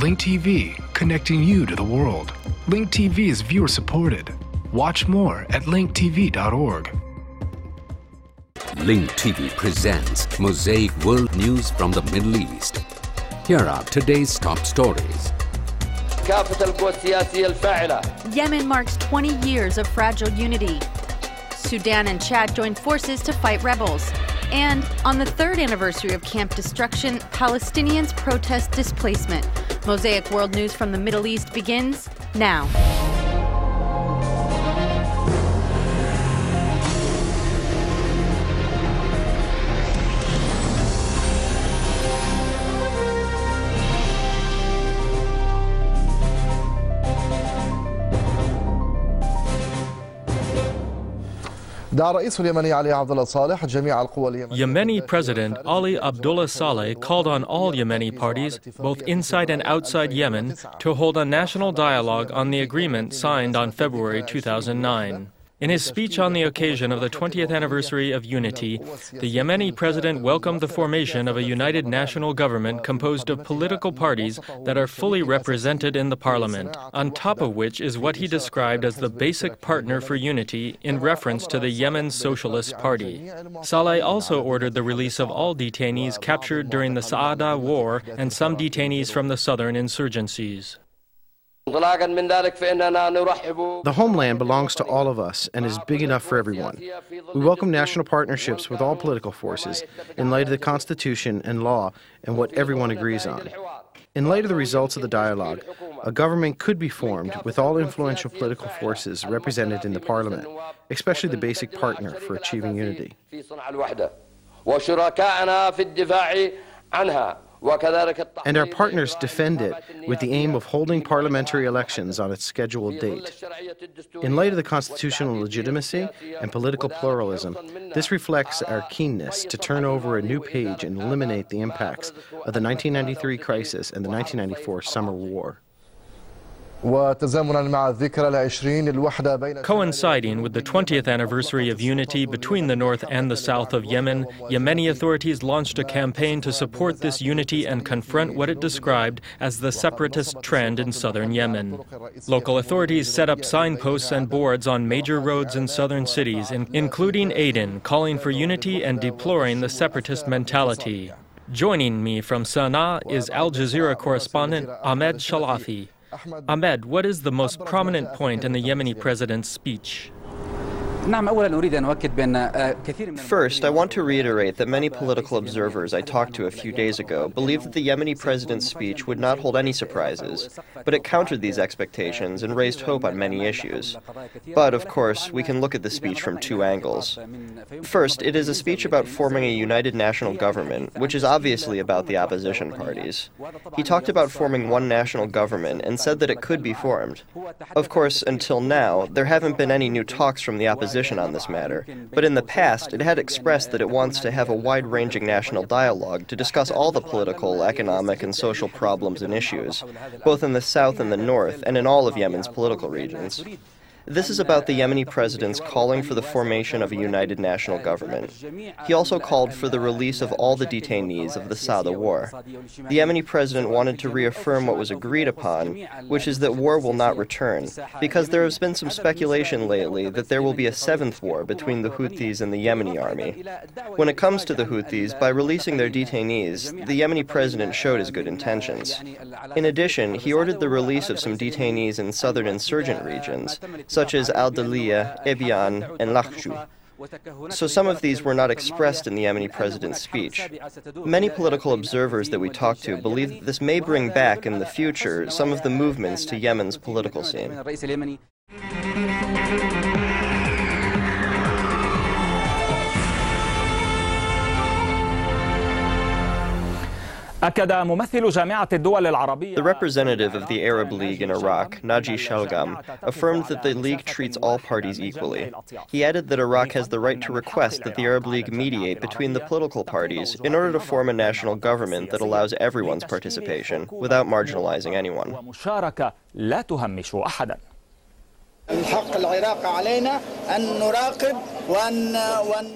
Link TV, connecting you to the world. Link TV is viewer supported. Watch more at linktv.org. Link TV presents Mosaic World News from the Middle East. Here are today's top stories. Yemen marks 20 years of fragile unity. Sudan and Chad join forces to fight rebels. And on the third anniversary of camp destruction, Palestinians protest displacement. Mosaic World News from the Middle East begins now. Yemeni President Ali Abdullah Saleh called on all Yemeni parties, both inside and outside Yemen, to hold a national dialogue on the agreement signed on February 2009. In his speech on the occasion of the 20th anniversary of unity, the Yemeni president welcomed the formation of a united national government composed of political parties that are fully represented in the parliament, on top of which is what he described as the basic partner for unity in reference to the Yemen Socialist Party. Saleh also ordered the release of all detainees captured during the Saada War and some detainees from the southern insurgencies. The homeland belongs to all of us and is big enough for everyone. We welcome national partnerships with all political forces in light of the Constitution and law and what everyone agrees on. In light of the results of the dialogue, a government could be formed with all influential political forces represented in the parliament, especially the basic partner for achieving unity. And our partners defend it with the aim of holding parliamentary elections on its scheduled date. In light of the constitutional legitimacy and political pluralism, this reflects our keenness to turn over a new page and eliminate the impacts of the 1993 crisis and the 1994 summer war. Coinciding with the 20th anniversary of unity between the north and the south of Yemen, Yemeni authorities launched a campaign to support this unity and confront what it described as the separatist trend in southern Yemen. Local authorities set up signposts and boards on major roads in southern cities, including Aden, calling for unity and deploring the separatist mentality. Joining me from Sana'a is Al Jazeera correspondent Ahmed Shalafi. Ahmed, what is the most prominent point in the Yemeni president's speech? First, I want to reiterate that many political observers I talked to a few days ago believed that the Yemeni president's speech would not hold any surprises, but it countered these expectations and raised hope on many issues. But, of course, we can look at the speech from two angles. First, it is a speech about forming a united national government, which is obviously about the opposition parties. He talked about forming one national government and said that it could be formed. Of course, until now, there haven't been any new talks from the opposition on this matter, but in the past, it had expressed that it wants to have a wide ranging national dialogue to discuss all the political, economic, and social problems and issues, both in the south and the north, and in all of Yemen's political regions. This is about the Yemeni president's calling for the formation of a united national government. He also called for the release of all the detainees of the Saada war. The Yemeni president wanted to reaffirm what was agreed upon, which is that war will not return, because there has been some speculation lately that there will be a seventh war between the Houthis and the Yemeni army. When it comes to the Houthis, by releasing their detainees, the Yemeni president showed his good intentions. In addition, he ordered the release of some detainees in southern insurgent regions, such as Al Daliya, Abyan, and Lakhju. So some of these were not expressed in the Yemeni president's speech. Many political observers that we talked to believe that this may bring back in the future some of the movements to Yemen's political scene. The representative of the Arab League in Iraq, Naji Shalgam, affirmed that the League treats all parties equally. He added that Iraq has the right to request that the Arab League mediate between the political parties in order to form a national government that allows everyone's participation without marginalizing anyone.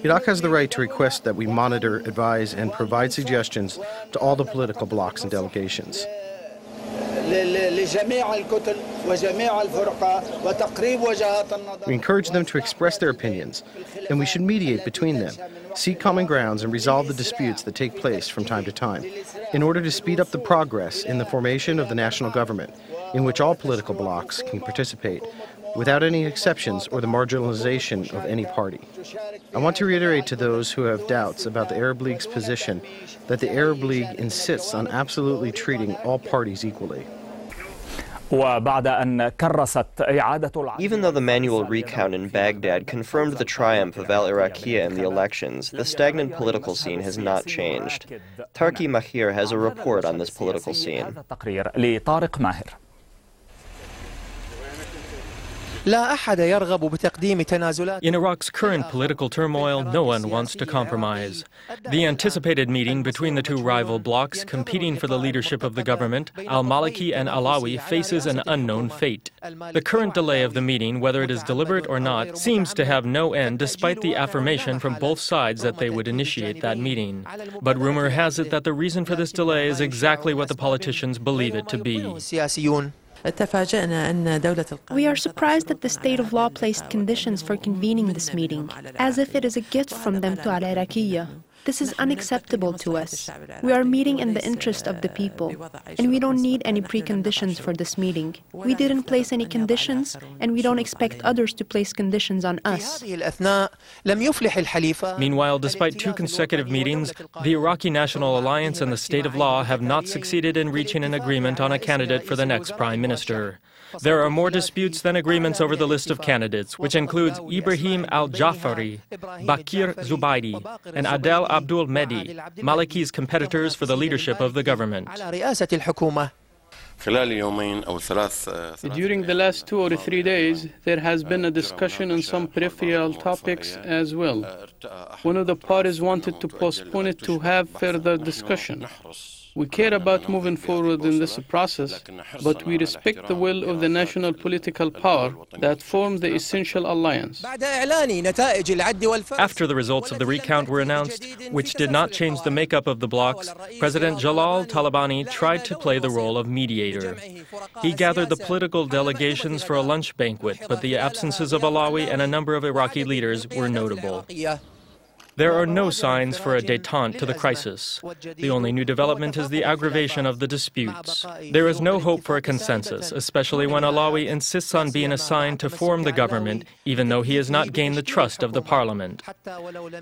Iraq has the right to request that we monitor, advise, and provide suggestions to all the political blocs and delegations. We encourage them to express their opinions, and we should mediate between them, seek common grounds, and resolve the disputes that take place from time to time, in order to speed up the progress in the formation of the national government, in which all political blocs can participate without any exceptions or the marginalization of any party. I want to reiterate to those who have doubts about the Arab League's position that the Arab League insists on absolutely treating all parties equally. Even though the manual recount in Baghdad confirmed the triumph of al Iraqiyya in the elections, the stagnant political scene has not changed. Tariq Mahir has a report on this political scene. In Iraq's current political turmoil, no one wants to compromise. The anticipated meeting between the two rival blocs competing for the leadership of the government, al Maliki and Allawi, faces an unknown fate. The current delay of the meeting, whether it is deliberate or not, seems to have no end despite the affirmation from both sides that they would initiate that meeting. But rumor has it that the reason for this delay is exactly what the politicians believe it to be. We are surprised that the state of law placed conditions for convening this meeting, as if it is a gift from them to Al Iraqiyya. This is unacceptable to us. We are meeting in the interest of the people, and we don't need any preconditions for this meeting. We didn't place any conditions, and we don't expect others to place conditions on us. Meanwhile, despite two consecutive meetings, the Iraqi National Alliance and the State of Law have not succeeded in reaching an agreement on a candidate for the next prime minister. There are more disputes than agreements over the list of candidates, which includes Ibrahim al Jafari, Bakir Zubaidi, and Adel Abdul Mehdi, Maliki's competitors for the leadership of the government. During the last two or three days, there has been a discussion on some peripheral topics as well. One of the parties wanted to postpone it to have further discussion. We care about moving forward in this process, but we respect the will of the national political power that formed the essential alliance. After the results of the recount were announced, which did not change the makeup of the blocs, President Jalal Talabani tried to play the role of mediator. He gathered the political delegations for a lunch banquet, but the absences of Allawi and a number of Iraqi leaders were notable. There are no signs for a detente to the crisis. The only new development is the aggravation of the disputes. There is no hope for a consensus, especially when Allawi insists on being assigned to form the government, even though he has not gained the trust of the parliament.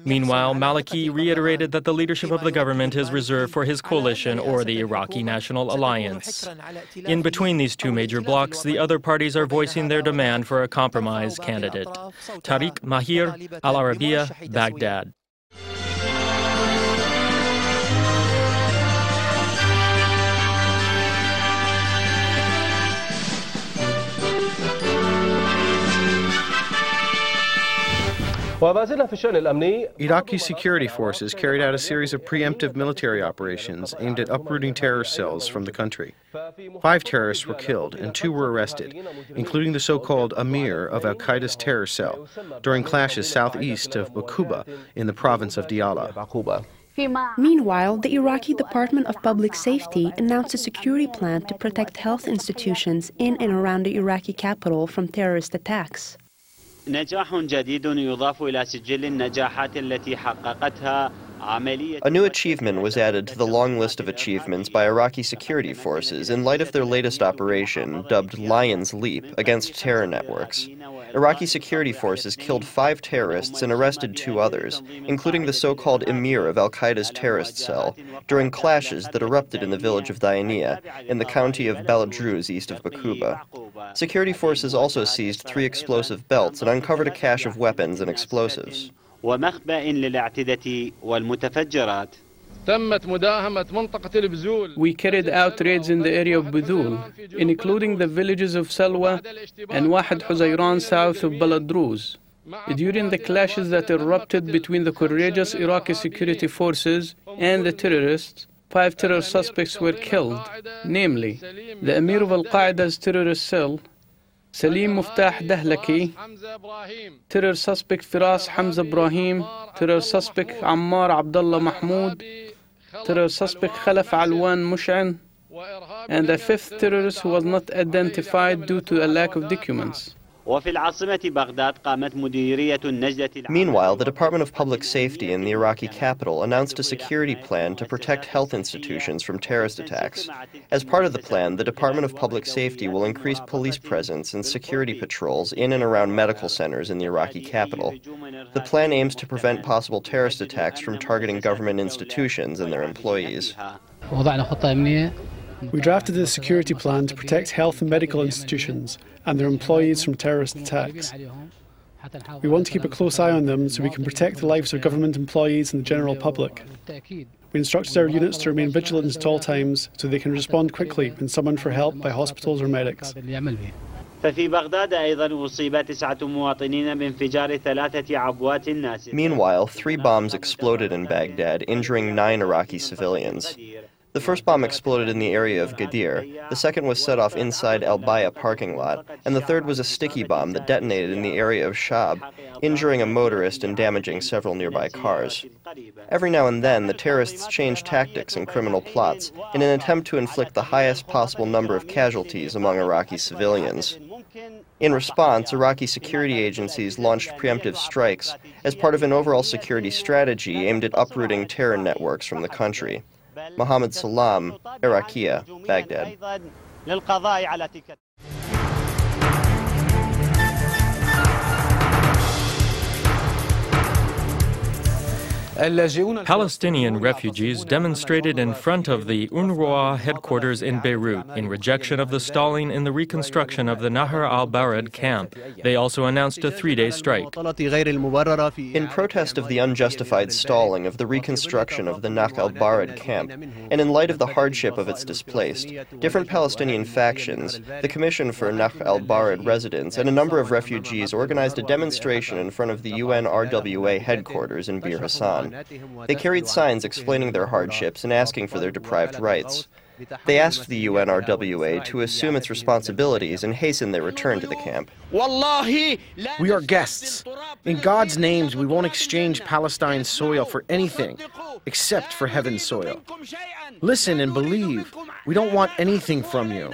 Meanwhile, Maliki reiterated that the leadership of the government is reserved for his coalition or the Iraqi National Alliance. In between these two major blocs, the other parties are voicing their demand for a compromise candidate. Tariq Mahir, Al Arabiya, Baghdad. Iraqi security forces carried out a series of preemptive military operations aimed at uprooting terror cells from the country. Five terrorists were killed and two were arrested, including the so-called Amir of al-Qaeda's terror cell, during clashes southeast of Bakuba in the province of Diyala. Meanwhile, the Iraqi Department of Public Safety announced a security plan to protect health institutions in and around the Iraqi capital from terrorist attacks. نجاح جديد يضاف إلى سجل النجاحات التي حققتها A new achievement was added to the long list of achievements by Iraqi security forces in light of their latest operation, dubbed Lion's Leap, against terror networks. Iraqi security forces killed five terrorists and arrested two others, including the so-called emir of al-Qaeda's terrorist cell, during clashes that erupted in the village of Dayaniya, in the county of Baladruz east of Bakuba. Security forces also seized three explosive belts and uncovered a cache of weapons and explosives. ومخبأ للأعتدة والمتفجرات We carried out raids in the area of Budul, including the villages of Salwa and Wahid Huzayran south of Baladruz. During the clashes that erupted between the courageous Iraqi security forces and the terrorists, five terror suspects were killed, namely the Emir of Al Qaeda's terrorist cell, Salim Muftah Dahlaki, terror suspect Firas Hamza Ibrahim, terror suspect Ammar Abdullah Mahmoud, terror suspect Khalaf Alwan Mush'an, and a fifth terrorist who was not identified due to a lack of documents. Meanwhile, the Department of Public Safety in the Iraqi capital announced a security plan to protect health institutions from terrorist attacks. As part of the plan, the Department of Public Safety will increase police presence and security patrols in and around medical centers in the Iraqi capital. The plan aims to prevent possible terrorist attacks from targeting government institutions and their employees. We drafted a security plan to protect health and medical institutions and their employees from terrorist attacks. We want to keep a close eye on them so we can protect the lives of government employees and the general public. We instructed our units to remain vigilant at all times so they can respond quickly when summoned for help by hospitals or medics. Meanwhile, three bombs exploded in Baghdad, injuring nine Iraqi civilians. The first bomb exploded in the area of Gadir, the second was set off inside Al Baya parking lot, and the third was a sticky bomb that detonated in the area of Shab, injuring a motorist and damaging several nearby cars. Every now and then, the terrorists change tactics and criminal plots in an attempt to inflict the highest possible number of casualties among Iraqi civilians. In response, Iraqi security agencies launched preemptive strikes as part of an overall security strategy aimed at uprooting terror networks from the country. Mohammed Salam, Iraqia, Baghdad. Palestinian refugees demonstrated in front of the UNRWA headquarters in Beirut in rejection of the stalling in the reconstruction of the Nahr al Bared camp. They also announced a three day strike. In protest of the unjustified stalling of the reconstruction of the Nahr al Bared camp, and in light of the hardship of its displaced, different Palestinian factions, the Commission for Nahr al Bared residents, and a number of refugees organized a demonstration in front of the UNRWA headquarters in Bir Hassan. They carried signs explaining their hardships and asking for their deprived rights. They asked the UNRWA to assume its responsibilities and hasten their return to the camp. We are guests. In God's names, we won't exchange Palestine's soil for anything except for heaven's soil. Listen and believe. We don't want anything from you.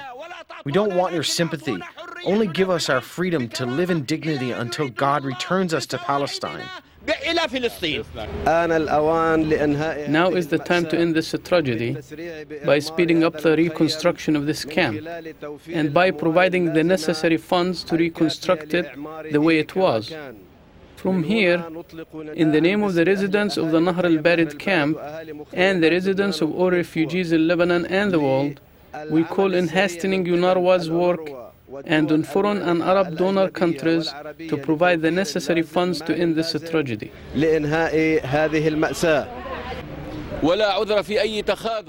We don't want your sympathy. Only give us our freedom to live in dignity until God returns us to Palestine. Now is the time to end this tragedy by speeding up the reconstruction of this camp and by providing the necessary funds to reconstruct it the way it was. From here, in the name of the residents of the Nahr al-Bared camp and the residents of all refugees in Lebanon and the world, we call in hastening UNRWA's work and on foreign and Arab donor countries to provide the necessary funds to end this tragedy.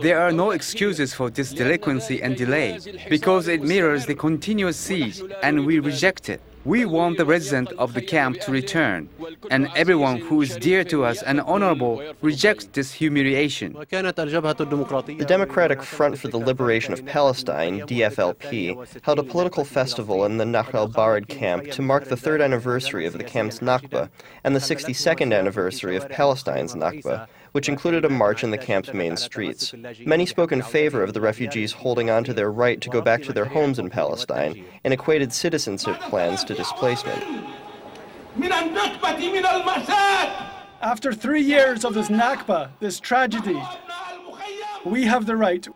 There are no excuses for this delinquency and delay because it mirrors the continuous siege and we reject it. We want the resident of the camp to return, and everyone who is dear to us and honorable rejects this humiliation. The Democratic Front for the Liberation of Palestine, DFLP, held a political festival in the Nahr al-Bared camp to mark the third anniversary of the camp's Nakba and the 62nd anniversary of Palestine's Nakba, which included a march in the camp's main streets. Many spoke in favor of the refugees holding on to their right to go back to their homes in Palestine and equated citizenship plans to displacement. After three years of this Nakba, this tragedy, we have the right,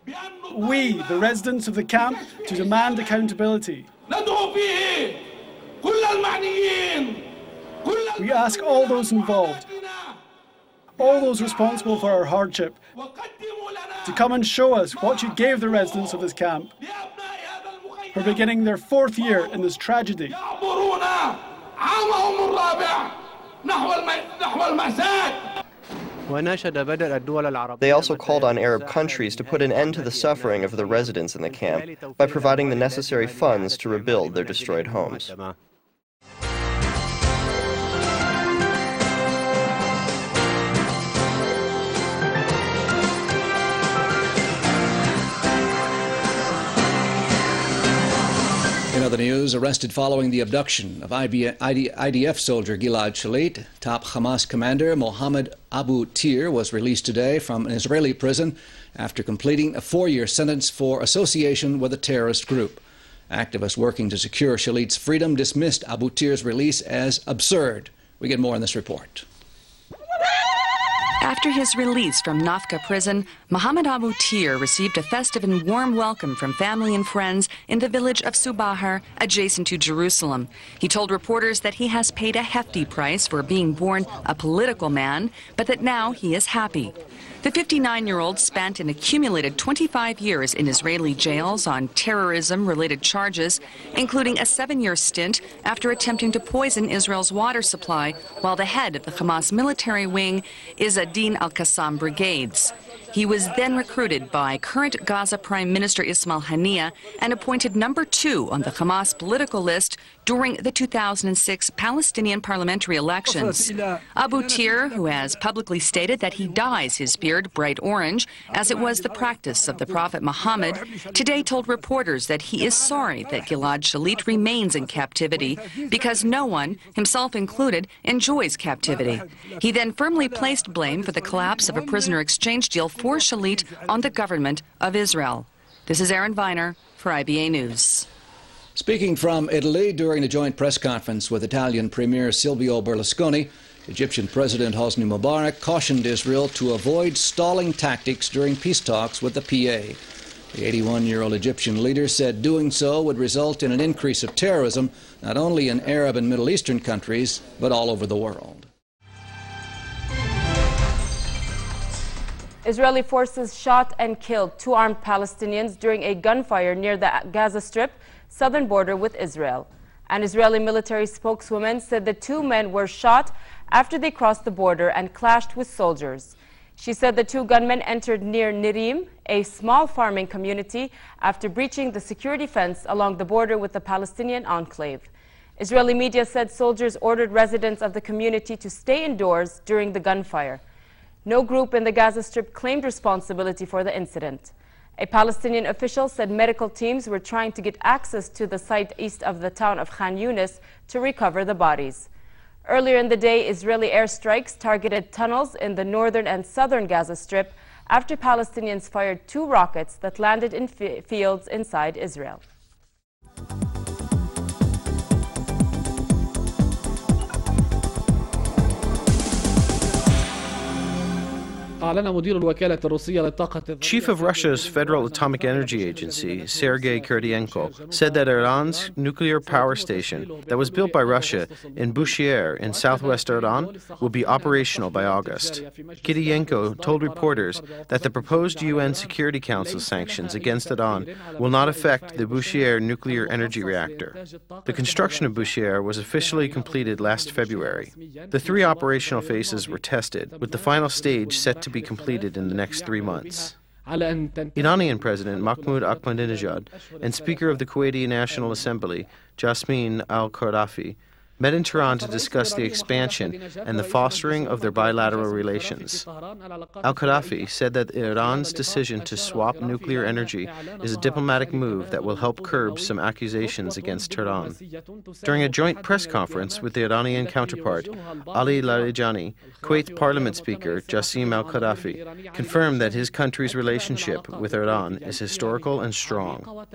we, the residents of the camp, to demand accountability. We ask all those involved, all those responsible for our hardship to come and show us what you gave the residents of this camp for beginning their fourth year in this tragedy. They also called on Arab countries to put an end to the suffering of the residents in the camp by providing the necessary funds to rebuild their destroyed homes. Other news, arrested following the abduction of IDF soldier Gilad Shalit, top Hamas commander Mohammed Abu Tir was released today from an Israeli prison after completing a four year sentence for association with a terrorist group. Activists working to secure Shalit's freedom dismissed Abu Tir's release as absurd. We get more in this report. After his release from Nafha prison, Mohammed Abu Tir received a festive and warm welcome from family and friends in the village of Sur Baher, adjacent to Jerusalem. He told reporters that he has paid a hefty price for being born a political man, but that now he is happy. The 59 year old spent an accumulated 25 years in Israeli jails on terrorism related charges, including a seven year stint after attempting to poison Israel's water supply while the head of the Hamas military wing is Adin al Qassam brigades. He was then recruited by current Gaza Prime Minister Ismail Haniyeh and appointed number two on the Hamas political list during the 2006 Palestinian parliamentary elections. Abu Tir, who has publicly stated that he dyes his beard bright orange, as it was the practice of the Prophet Muhammad, today told reporters that he is sorry that Gilad Shalit remains in captivity because no one, himself included, enjoys captivity. He then firmly placed blame for the collapse of a prisoner exchange deal for Shalit on the government of Israel. This is Aaron Viner for IBA News. Speaking from Italy during a joint press conference with Italian Premier Silvio Berlusconi, Egyptian President Hosni Mubarak cautioned Israel to avoid stalling tactics during peace talks with the PA. The 81 year old Egyptian leader said doing so would result in an increase of terrorism, not only in Arab and Middle Eastern countries, but all over the world. Israeli forces shot and killed two armed Palestinians during a gunfire near the Gaza Strip southern border with Israel. An Israeli military spokeswoman said the two men were shot after they crossed the border and clashed with soldiers. She said the two gunmen entered near Nirim, a small farming community, after breaching the security fence along the border with the Palestinian enclave. Israeli media said soldiers ordered residents of the community to stay indoors during the gunfire. No group in the Gaza Strip claimed responsibility for the incident. A Palestinian official said medical teams were trying to get access to the site east of the town of Khan Yunis to recover the bodies. Earlier in the day, Israeli airstrikes targeted tunnels in the northern and southern Gaza Strip after Palestinians fired two rockets that landed in fields inside Israel. Chief of Russia's Federal Atomic Energy Agency, Sergei Kiriyenko, said that Iran's nuclear power station that was built by Russia in Bushehr in southwest Iran will be operational by August. Kiriyenko told reporters that the proposed UN Security Council sanctions against Iran will not affect the Bushehr nuclear energy reactor. The construction of Bushehr was officially completed last February. The three operational phases were tested, with the final stage set to be completed in the next three months. Iranian President Mahmoud Ahmadinejad and Speaker of the Kuwaiti National Assembly, Jassim al Kharafi, met in Tehran to discuss the expansion and the fostering of their bilateral relations. Al Kharafi said that Iran's decision to swap nuclear energy is a diplomatic move that will help curb some accusations against Tehran. During a joint press conference with the Iranian counterpart, Ali Larijani, Kuwait Parliament Speaker Jassim Al Kharafi confirmed that his country's relationship with Iran is historical and strong.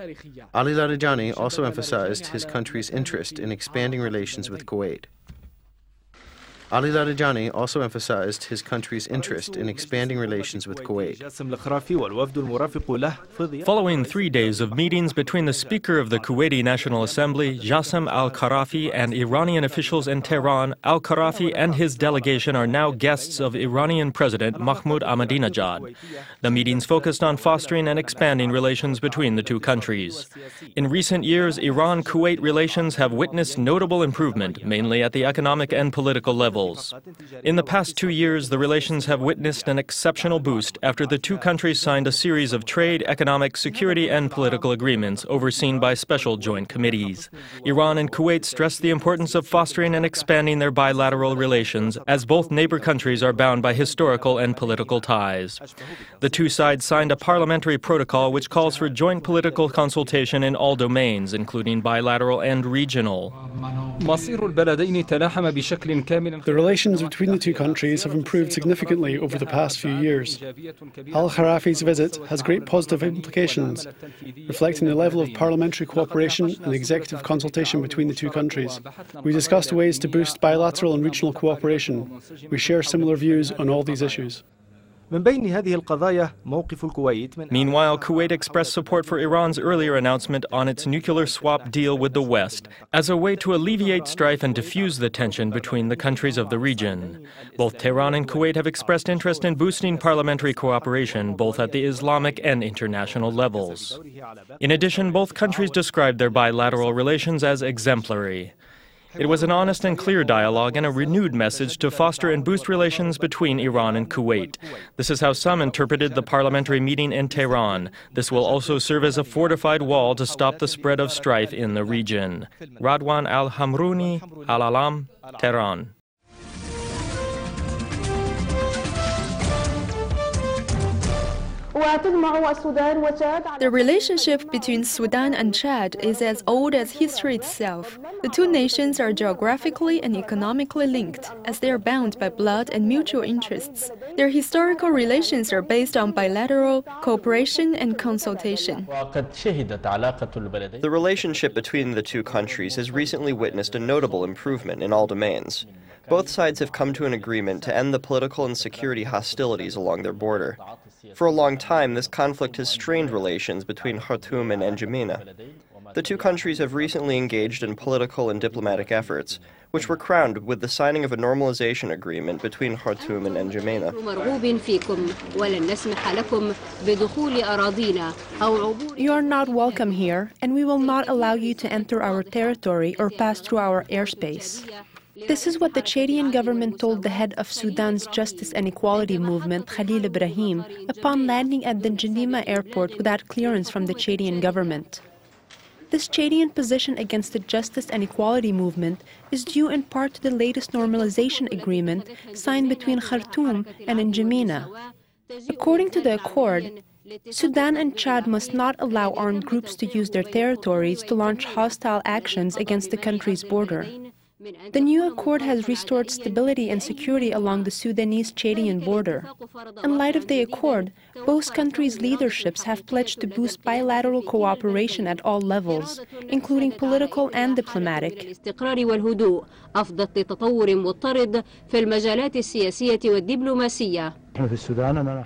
Ali Larijani also emphasized his country's interest in expanding relations with Kuwait. Ali Larijani also emphasized his country's interest in expanding relations with Kuwait. Following three days of meetings between the Speaker of the Kuwaiti National Assembly, Jassim al Kharafi, and Iranian officials in Tehran, al Kharafi and his delegation are now guests of Iranian President Mahmoud Ahmadinejad. The meetings focused on fostering and expanding relations between the two countries. In recent years, Iran Kuwait relations have witnessed notable improvement, mainly at the economic and political level. Levels. In the past two years, the relations have witnessed an exceptional boost after the two countries signed a series of trade, economic, security, and political agreements overseen by special joint committees. Iran and Kuwait stressed the importance of fostering and expanding their bilateral relations as both neighbor countries are bound by historical and political ties. The two sides signed a parliamentary protocol which calls for joint political consultation in all domains, including bilateral and regional. Relations between the two countries have improved significantly over the past few years. Al Kharafi's visit has great positive implications, reflecting the level of parliamentary cooperation and executive consultation between the two countries. We discussed ways to boost bilateral and regional cooperation. We share similar views on all these issues. Meanwhile, Kuwait expressed support for Iran's earlier announcement on its nuclear swap deal with the West as a way to alleviate strife and diffuse the tension between the countries of the region. Both Tehran and Kuwait have expressed interest in boosting parliamentary cooperation both at the Islamic and international levels. In addition, both countries described their bilateral relations as exemplary. It was an honest and clear dialogue and a renewed message to foster and boost relations between Iran and Kuwait. This is how some interpreted the parliamentary meeting in Tehran. This will also serve as a fortified wall to stop the spread of strife in the region. Radwan Al Hamrouni, Al Alam, Tehran. The relationship between Sudan and Chad is as old as history itself. The two nations are geographically and economically linked, as they are bound by blood and mutual interests. Their historical relations are based on bilateral cooperation and consultation. The relationship between the two countries has recently witnessed a notable improvement in all domains. Both sides have come to an agreement to end the political and security hostilities along their border. For a long time, this conflict has strained relations between Khartoum and N'Djamena. The two countries have recently engaged in political and diplomatic efforts, which were crowned with the signing of a normalization agreement between Khartoum and N'Djamena. You are not welcome here, and we will not allow you to enter our territory or pass through our airspace. This is what the Chadian government told the head of Sudan's Justice and Equality Movement, Khalil Ibrahim, upon landing at the N'Djamena airport without clearance from the Chadian government. This Chadian position against the Justice and Equality Movement is due in part to the latest normalization agreement signed between Khartoum and N'Djamena. According to the accord, Sudan and Chad must not allow armed groups to use their territories to launch hostile actions against the country's border. The new accord has restored stability and security along the Sudanese-Chadian border. In light of the accord, both countries' leaderships have pledged to boost bilateral cooperation at all levels, including political and diplomatic.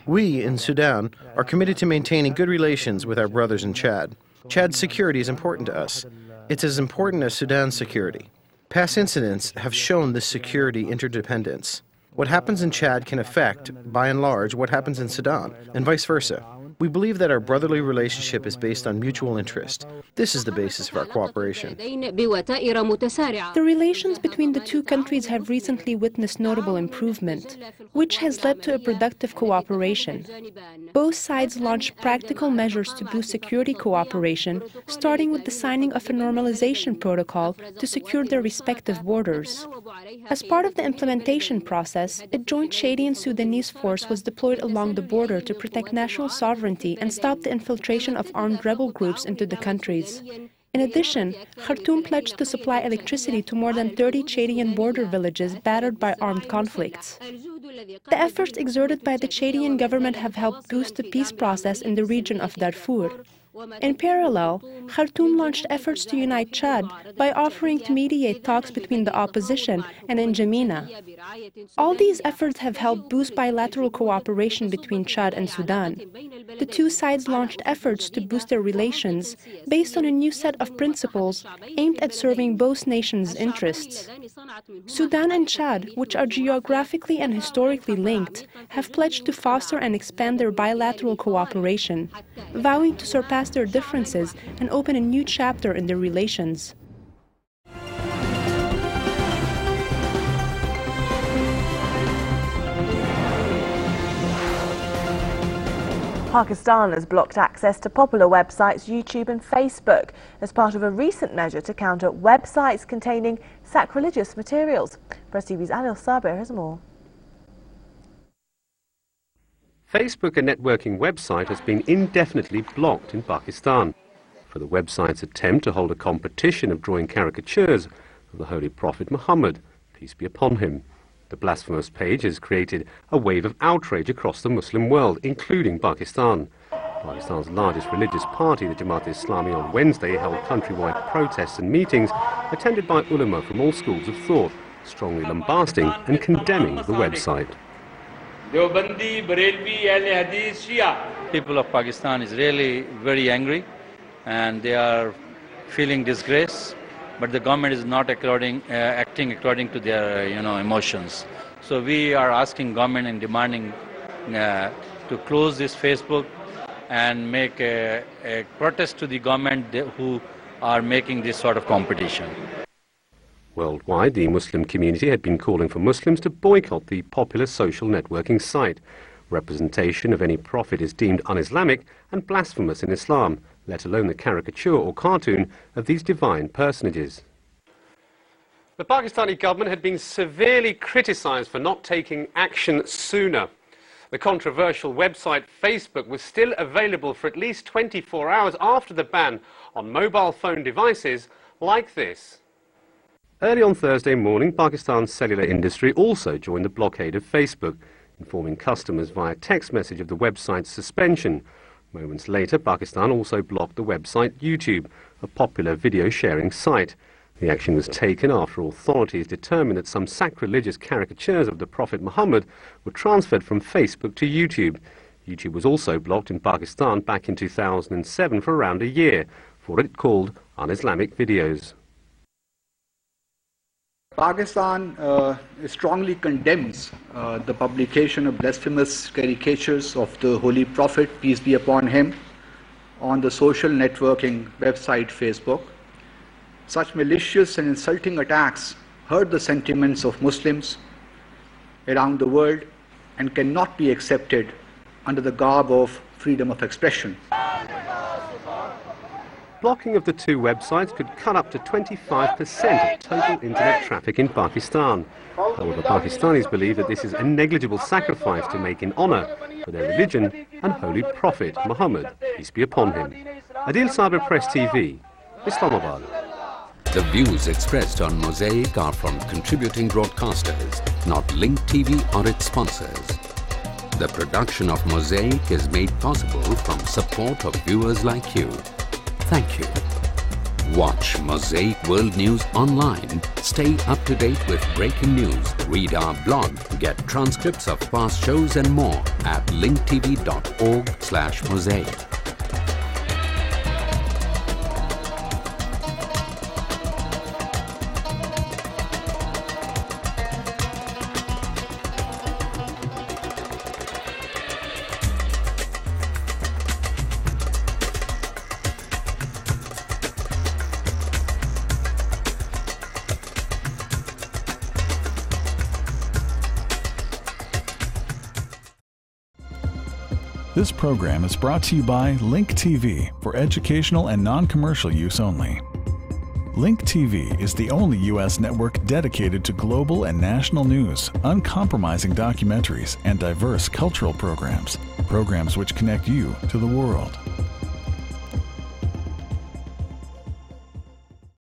We, in Sudan, are committed to maintaining good relations with our brothers in Chad. Chad's security is important to us. It's as important as Sudan's security. Past incidents have shown this security interdependence. What happens in Chad can affect, by and large, what happens in Sudan, and vice versa. We believe that our brotherly relationship is based on mutual interest. This is the basis of our cooperation. The relations between the two countries have recently witnessed notable improvement, which has led to a productive cooperation. Both sides launched practical measures to boost security cooperation, starting with the signing of a normalization protocol to secure their respective borders. As part of the implementation process, a joint Chadian Sudanese force was deployed along the border to protect national sovereignty sovereignty and stop the infiltration of armed rebel groups into the countries. In addition, Khartoum pledged to supply electricity to more than 30 Chadian border villages battered by armed conflicts. The efforts exerted by the Chadian government have helped boost the peace process in the region of Darfur. In parallel, Khartoum launched efforts to unite Chad by offering to mediate talks between the opposition and N'Djamena. All these efforts have helped boost bilateral cooperation between Chad and Sudan. The two sides launched efforts to boost their relations based on a new set of principles aimed at serving both nations' interests. Sudan and Chad, which are geographically and historically linked, have pledged to foster and expand their bilateral cooperation, vowing to surpass past their differences and open a new chapter in their relations. Pakistan has blocked access to popular websites YouTube and Facebook as part of a recent measure to counter websites containing sacrilegious materials. Press TV's Anil Sabir has more. Facebook, a networking website, has been indefinitely blocked in Pakistan for the website's attempt to hold a competition of drawing caricatures of the Holy Prophet Muhammad, peace be upon him. The blasphemous page has created a wave of outrage across the Muslim world, including Pakistan. Pakistan's largest religious party, the Jamaat-e-Islami, on Wednesday held countrywide protests and meetings attended by ulama from all schools of thought, strongly lambasting and condemning the website. People of Pakistan is really very angry and they are feeling disgrace, but the government is not according, uh, acting according to their uh, you know, emotions. So we are asking government and demanding uh, to close this Facebook and make a, a protest to the government who are making this sort of competition. Worldwide, the Muslim community had been calling for Muslims to boycott the popular social networking site. Representation of any prophet is deemed un-Islamic and blasphemous in Islam, let alone the caricature or cartoon of these divine personages. The Pakistani government had been severely criticized for not taking action sooner. The controversial website Facebook was still available for at least 24 hours after the ban on mobile phone devices like this. Early on Thursday morning, Pakistan's cellular industry also joined the blockade of Facebook, informing customers via text message of the website's suspension. Moments later, Pakistan also blocked the website YouTube, a popular video sharing site. The action was taken after authorities determined that some sacrilegious caricatures of the Prophet Muhammad were transferred from Facebook to YouTube. YouTube was also blocked in Pakistan back in 2007 for around a year for what it called un-Islamic videos. Pakistan uh, strongly condemns uh, the publication of blasphemous caricatures of the Holy Prophet, peace be upon him, on the social networking website Facebook. Such malicious and insulting attacks hurt the sentiments of Muslims around the world and cannot be accepted under the garb of freedom of expression blocking of the two websites could cut up to 25% of total internet traffic in Pakistan. However, Pakistanis believe that this is a negligible sacrifice to make in honour for their religion and holy prophet Muhammad, peace be upon him. Adil Sabir Press TV, Islamabad. The views expressed on Mosaic are from contributing broadcasters, not Link TV or its sponsors. The production of Mosaic is made possible from support of viewers like you. Thank you. Watch Mosaic World News online. Stay up to date with breaking news. Read our blog. Get transcripts of past shows and more at linktv.org slash mosaic. Program is brought to you by Link TV for educational and non-commercial use only. Link TV is the only U.S. network dedicated to global and national news, uncompromising documentaries, and diverse cultural programs, programs which connect you to the world.